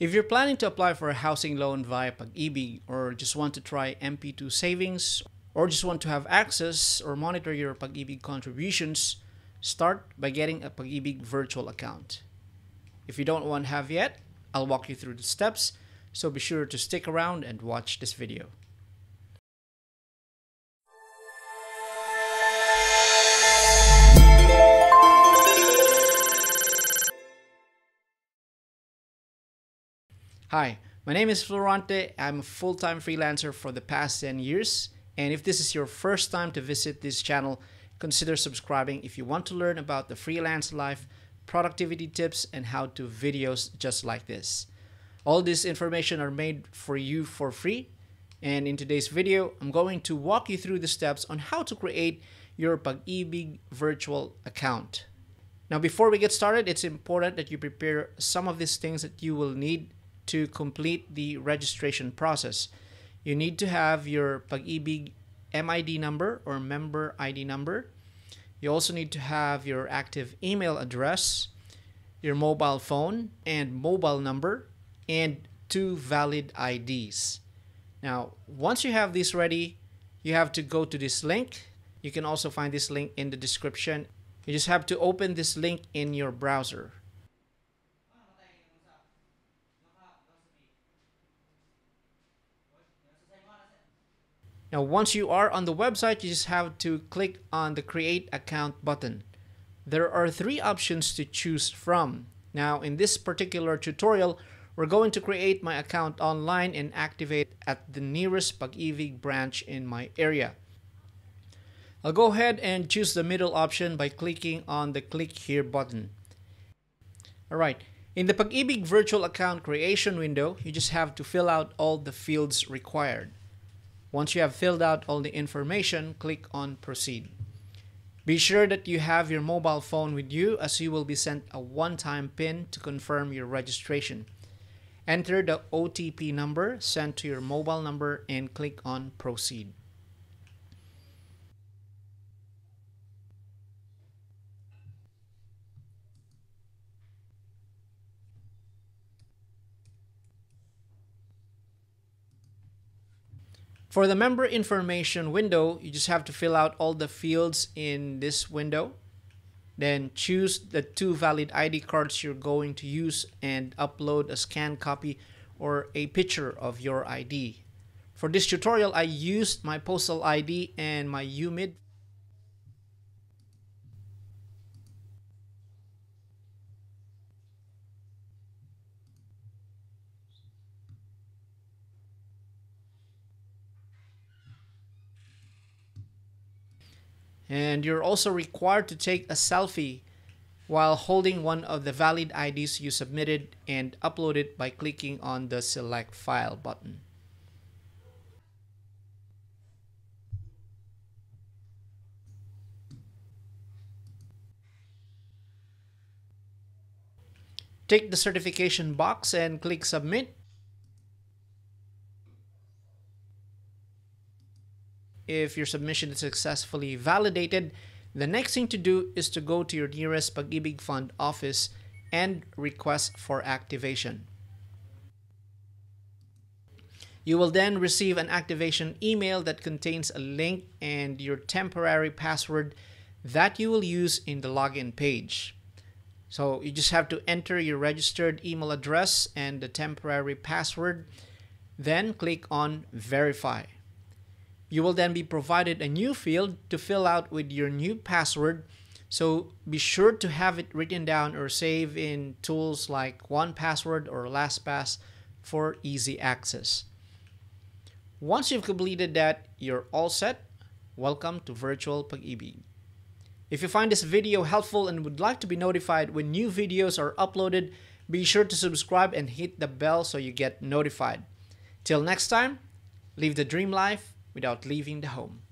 If you're planning to apply for a housing loan via Pag-ibig or just want to try MP2 savings or just want to have access or monitor your Pag-ibig contributions, start by getting a Pag-ibig virtual account. If you don't want to have yet, I'll walk you through the steps, so be sure to stick around and watch this video. Hi, my name is Florante. I'm a full-time freelancer for the past 10 years. And if this is your first time to visit this channel, consider subscribing if you want to learn about the freelance life, productivity tips, and how to videos just like this. All this information are made for you for free. And in today's video, I'm going to walk you through the steps on how to create your Pag-ibig virtual account. Now, before we get started, it's important that you prepare some of these things that you will need to complete the registration process. You need to have your Pag-ibig MID number or member ID number. You also need to have your active email address, your mobile phone and mobile number, and two valid IDs. Now, once you have this ready, you have to go to this link. You can also find this link in the description. You just have to open this link in your browser. Now, once you are on the website, you just have to click on the Create Account button. There are three options to choose from. Now, in this particular tutorial, we're going to create my account online and activate at the nearest Pag-ibig branch in my area. I'll go ahead and choose the middle option by clicking on the Click Here button. Alright, in the Pag-ibig virtual account creation window, you just have to fill out all the fields required. Once you have filled out all the information, click on Proceed. Be sure that you have your mobile phone with you as you will be sent a one-time PIN to confirm your registration. Enter the OTP number sent to your mobile number and click on Proceed. For the member information window, you just have to fill out all the fields in this window. Then choose the two valid ID cards you're going to use and upload a scanned copy or a picture of your ID. For this tutorial, I used my postal ID and my UMID And you're also required to take a selfie while holding one of the valid IDs you submitted and upload it by clicking on the select file button. Take the certification box and click submit if your submission is successfully validated, the next thing to do is to go to your nearest Pag-ibig Fund office and request for activation. You will then receive an activation email that contains a link and your temporary password that you will use in the login page. So you just have to enter your registered email address and the temporary password, then click on verify. You will then be provided a new field to fill out with your new password. So be sure to have it written down or save in tools like 1Password or LastPass for easy access. Once you've completed that, you're all set. Welcome to Virtual Pag-ibig. If you find this video helpful and would like to be notified when new videos are uploaded, be sure to subscribe and hit the bell so you get notified. Till next time, live the dream life without leaving the home.